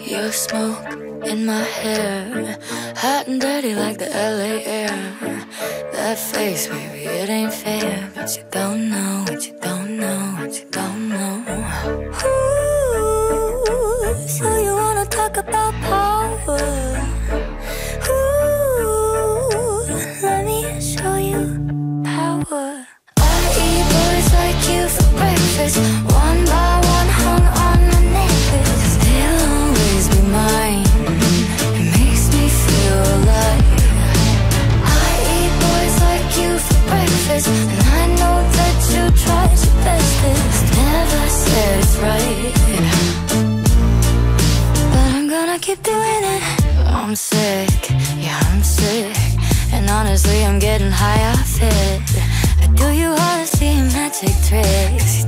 Your smoke in my hair, hot and dirty like the LA air. That face, baby, it ain't fair, but you don't know what you don't know what you don't know. Ooh, so you wanna talk about power? Ooh, let me show you power. I eat boys like you for breakfast, and I know that you tried your bestest. Never said it's right, but I'm gonna keep doing it. I'm sick, yeah, I'm sick, and honestly, I'm getting high off it. I do you all the magic tricks.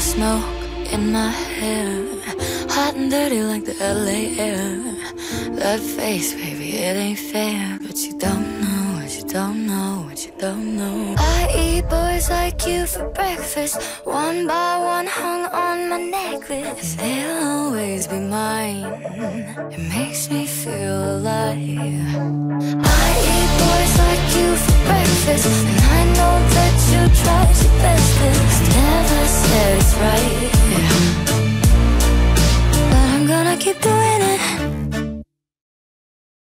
smoke in my hair, hot and dirty like the LA air. That face, baby, it ain't fair, but you don't know what you don't know what you don't know. I eat boys like you for breakfast, one by one hung on my necklace. They'll always be mine. It makes me feel alive. I